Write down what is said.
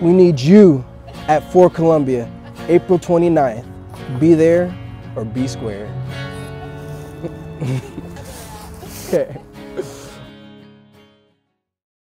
We need you at Fort Columbia, April 29th. Be there or be square. okay.